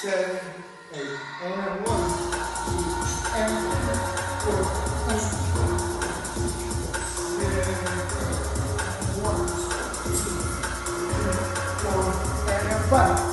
seven, eight, and one, two, and four, and seven, one, two, three, four, and five.